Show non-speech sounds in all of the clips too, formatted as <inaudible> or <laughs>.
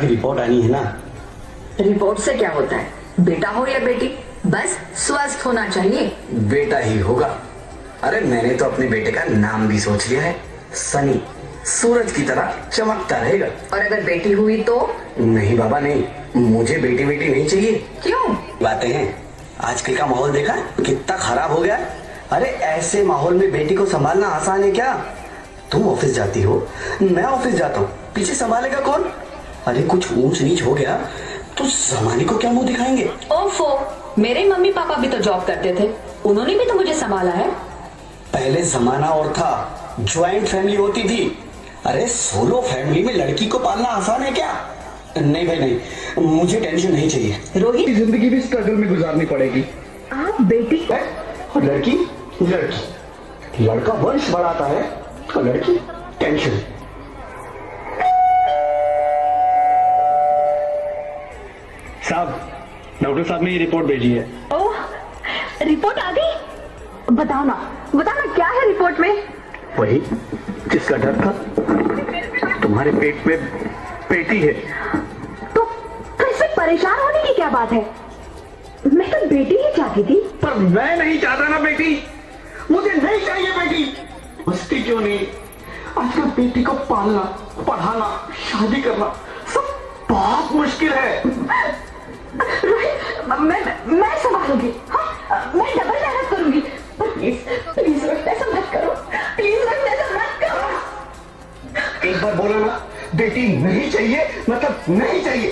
की रिपोर्ट आनी है ना? रिपोर्ट से क्या होता है? बेटा हो या बेटी? बस स्वस्थ होना चाहिए। बेटा ही होगा। अरे मैंने तो अपने बेटे का नाम भी सोच लिया है। सनी सूरज की तरह चमकता रहेगा। और अगर बेटी हुई तो? नहीं बाबा नहीं। मुझे बेटी बेटी नहीं चाहिए। क्यों? बातें हैं। आजकल का माहौल देखा कितना खराब हो गया। अरे ऐसे माहौल में बेटी को संभालना आसान है क्या? तुम ऑफ़िस जाती हो मैं ऑफ़िस जाता हूँ। पीछे संभालेगा कौन? अरे कुछ ऊंच नीच हो गया तो जमाने को क्या मुँह दिखाएँगे? ओफो मेरे मम्मी पापा भी तो जॉब करते थे। उन्होंने भी तो मुझे संभाला है। पहले जमाना और था। ज्वाइंट फैमिली होती थी। अरे सोलो फैमिली में लड़की को पालना आसान है क्या? नहीं भाई नहीं। मुझे टेंशन नहीं चाहिए। रोहित? ज़िंदगी भी स्ट्रगल में गुजारनी पड़ेगी। आप बेटी है? और लड़की? लड़की। लड़का वंश बढ़ाता है और लड़की टेंशन साहब डॉक्टर साहब ने ये रिपोर्ट भेजी है। ओह रिपोर्ट आ गई बताओ ना बताओ ना क्या है रिपोर्ट में? वही जिसका डर था। तुम्हारे पेट में बेटी है। तो फिर से परेशान होने की क्या बात है? मैं तो बेटी ही चाहती थी। पर मैं नहीं चाहता ना बेटी। मुझे नहीं चाहिए बेटी। मस्ती क्यों नहीं? आजकल बेटी को पालना पढ़ाना शादी करना सब बहुत मुश्किल है। मैं मैं संभालूँगी। हाँ मैं डबल मेहनत करूँगी। प्लीज़ प्लीज़ ऐसा एक बार बोला ना बेटी नहीं चाहिए मतलब नहीं चाहिए।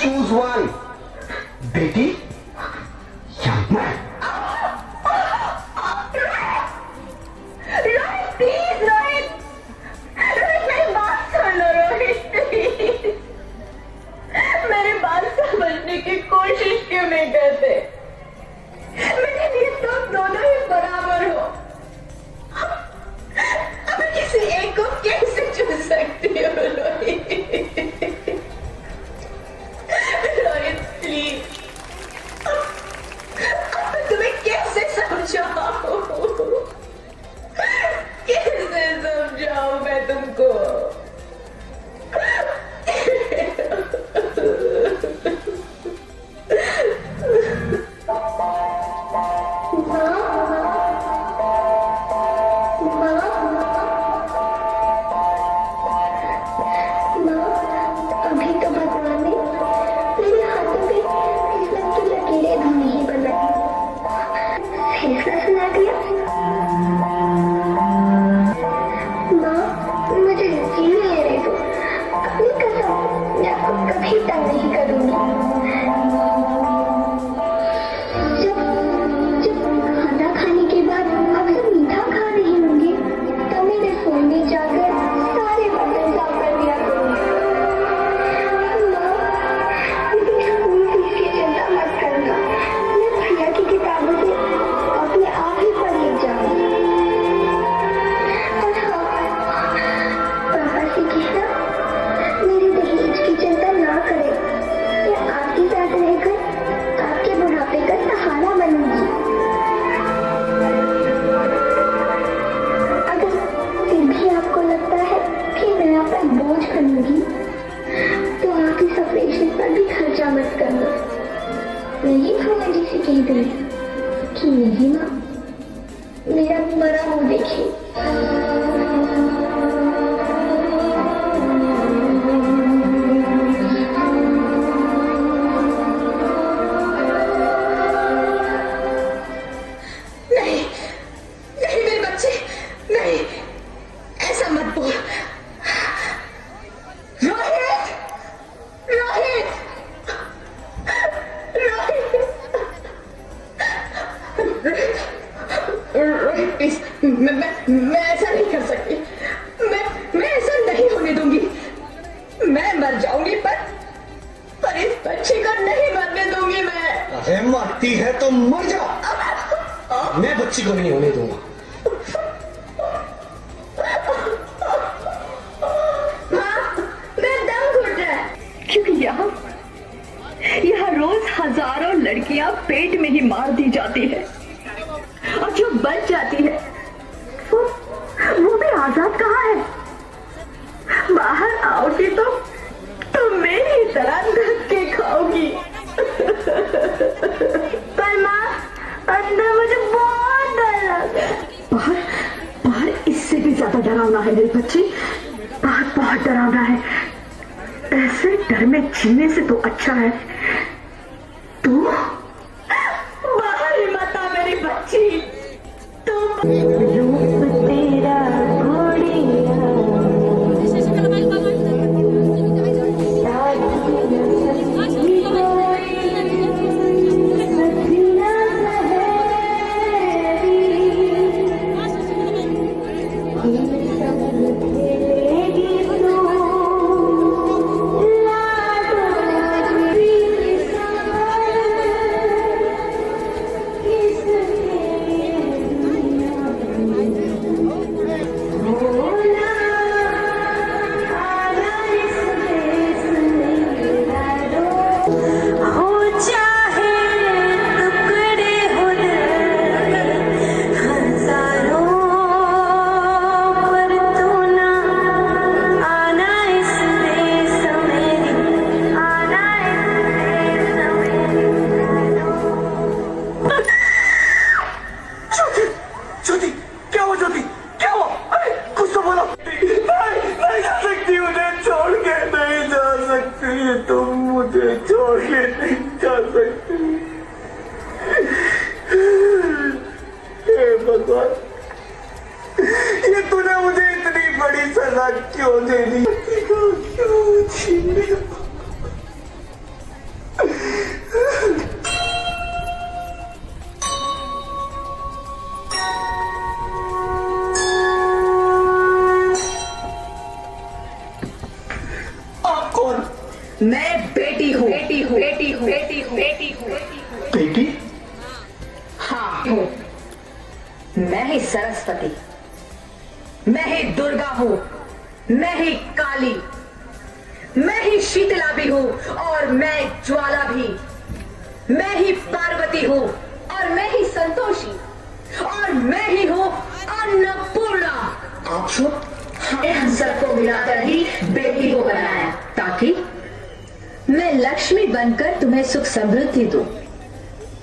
चूज़ वन बेटी कि नहीं माँ मेरा मरा हो देखिए मैं मैं मैं ऐसा नहीं कर सकती। मैं मैं ऐसा नहीं होने दूँगी। मैं मर जाऊँगी पर पर इस बच्चे को नहीं मरने दूँगी मैं। मरती है तो मर जा। मैं बच्ची को नहीं होने दूँगा। डरावना है मेरे बच्चे। बहुत बहुत डरावना है। ऐसे डर में जीने से तो अच्छा है। मैं ही दुर्गा हूँ। मैं ही काली। मैं ही शीतला भी हूँ और मैं ज्वाला भी। मैं ही पार्वती हूँ और मैं ही संतोषी। और मैं ही हूँ अन्नपूर्णा। आप सब हमने हम सबको मिलाकर ही बेटी को बनाया ताकि मैं लक्ष्मी बनकर तुम्हें सुख समृद्धि दूँ।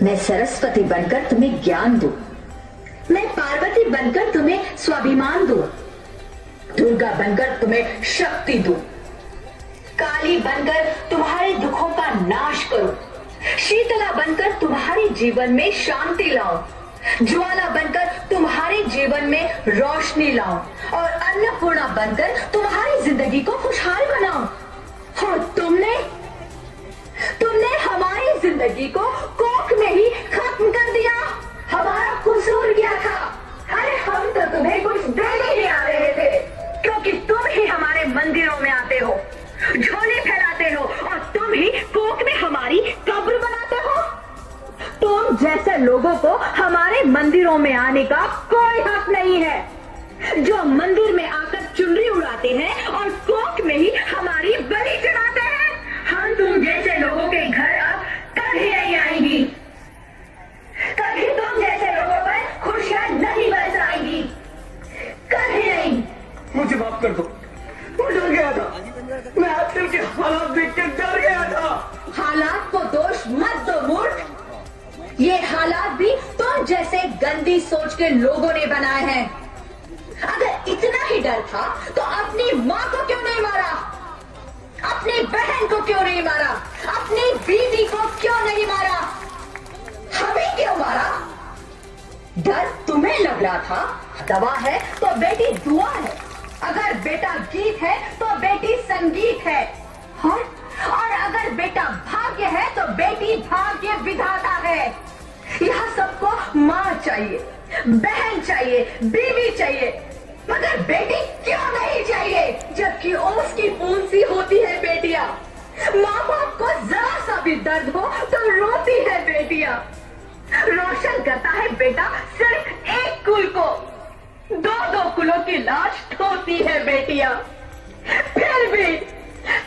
मैं सरस्वती बनकर तुम्हें ज्ञान दूँ। मैं पार्वती बनकर तुम्हें स्वाभिमान दूँ। दुर्गा बनकर तुम्हें शक्ति दूँ। काली बनकर तुम्हारे दुखों का नाश करूँ। शीतला बनकर तुम्हारे जीवन में शांति लाऊं। ज्वाला बनकर तुम्हारे जीवन में रोशनी लाऊं। और अन्नपूर्णा बनकर तुम्हारी ज़िंदगी को खुशहाल बनाऊँ। और तुमने तुमने हमारी ज़िंदगी को मंदिरों में आते हो, झोले फैलाते हो, और तुम ही कोक में हमारी कब्र बनाते हो। तुम जैसे लोगों को हमारे मंदिरों में आने का कोई हक नहीं है। जो मंदिर में आकर चुनरी उड़ाते हैं और कोक में ही हमारी बलि चढ़ाते हैं, हम तुम जैसे लोगों के घर अब कभी नहीं आएँगी। कभी तुम जैसे लोगों पर खुशियाँ नहीं बरसाएँगी। कभी नहीं। मुझे माफ़ कर दो। मत दो मूर्ख, ये हालात भी तुम जैसे गंदी सोच के लोगों ने बनाए हैं। अगर इतना ही डर था तो अपनी माँ को क्यों नहीं मारा? अपनी बहन को क्यों नहीं मारा? अपनी बीवी को क्यों नहीं मारा? हमें क्यों मारा? डर तुम्हें लग रहा था, दवा है तो बेटी दुआ है। अगर बेटा गीत है तो बेटी संगीत है हाँ? और अगर बेटा बेटी भाग्य विधाता है। यह सबको माँ चाहिए, बहन चाहिए, बीवी चाहिए। मगर बेटी क्यों नहीं चाहिए? जबकि उसकी पूंसी होती है बेटियाँ। माँ बाप को जरा सा भी दर्द हो तो रोती है बेटिया। रोशन करता है बेटा सिर्फ़ एक कुल को। दो दो कुलों की लाश ढोती है बेटिया। फिर भी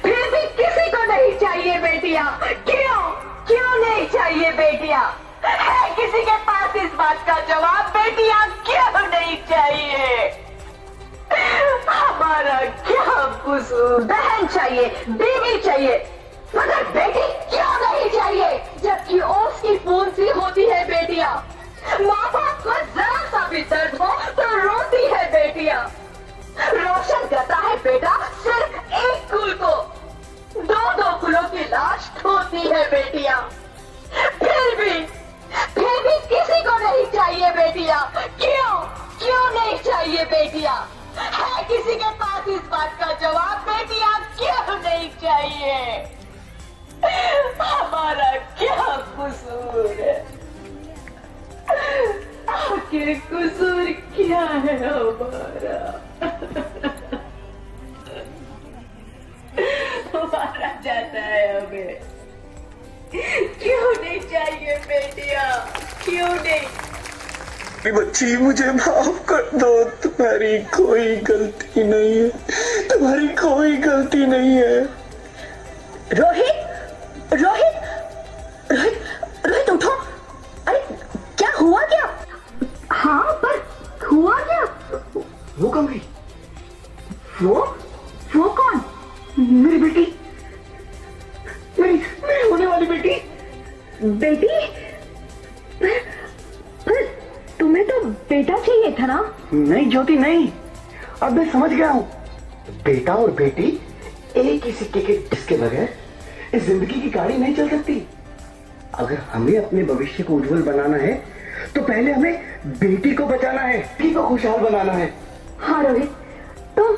फिर भी किसी को नहीं चाहिए बेटिया। क्यों? क्यों नहीं चाहिए बेटिया? है किसी के पास इस बात का जवाब? बेटिया, क्यों नहीं चाहिए? हमारा क्या कसूर? बहन चाहिए, बीवी चाहिए, मगर बेटी क्यों नहीं चाहिए? जबकि ओस की फूल सी होती है बेटिया। माँ बाप को जरा सा भी दर्द हो तो रोती है बेटिया। रोशन करता है, बेटा सिर्फ़ एक कुल को। दो दो कुलों की लाश ढोती है, बेटिया। फिर भी फिर भी किसी को नहीं चाहिए, बेटिया। क्यों? क्यों नहीं चाहिए, बेटिया? है किसी के पास इस बात का जवाब, बेटिया? क्यों नहीं चाहिए? हमारा क्या कसूर है? आखिर कसूर क्या है हमारा? <laughs> मारा जाता है हमें। क्यों नहीं चाहिए बेटिया? क्यों नहीं? बच्ची मुझे माफ़ कर दो। तुम्हारी कोई गलती नहीं है। तुम्हारी कोई गलती नहीं है। रोहित रोहित? रोहित? बेटा चाहिए था ना? नहीं ज्योति नहीं। अब मैं समझ गया हूँ। बेटा और बेटी एक ही सिक्के के जिसके बगैर इस ज़िंदगी की गाड़ी नहीं चल सकती। अगर हमें अपने भविष्य को उज्जवल बनाना है तो पहले हमें बेटी को बचाना है बेटी को खुशहाल बनाना है। हाँ रोहित तुम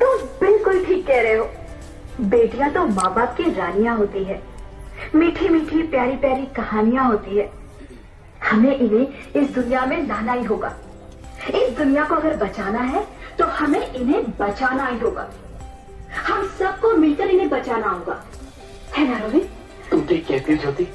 तुम बिल्कुल ठीक कह रहे हो। बेटियाँ तो माँ बाप की रानियाँ होती है। मीठी मीठी प्यारी प्यारी कहानियाँ होती है। हमें इन्हें इस दुनिया में लाना ही होगा। इस दुनिया को अगर बचाना है तो हमें इन्हें बचाना ही होगा। हम सबको मिलकर इन्हें बचाना होगा। है ना, रोहित? तुम ठीक कहती ज्योति?